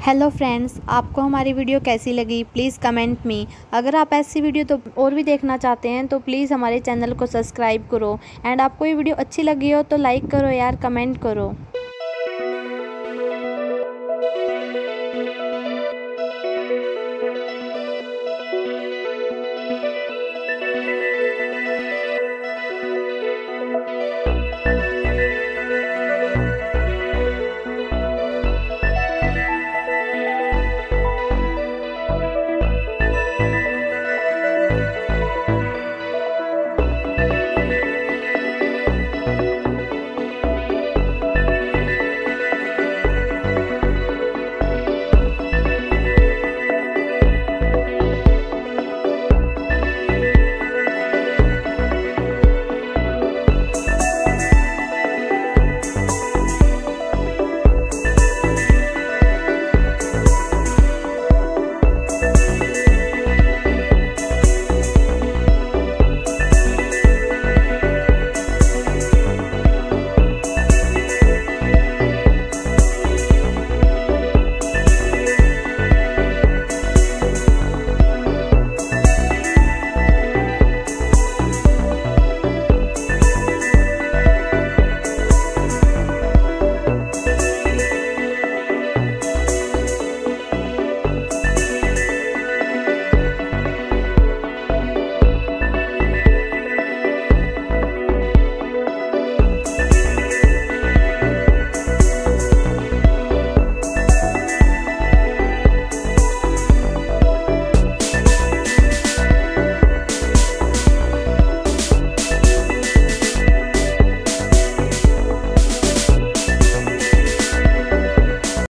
Hello friends, आपको हमारी video कैसी लगी? Please comment me. अगर आप ऐसी वीडियो तो और भी देखना चाहते हैं तो प्लीज़ हमारे चैनल को सब्सक्राइब करो। एंड आपको ये वीडियो अच्छी लगी हो तो लाइक करो यार, कमेंट करो।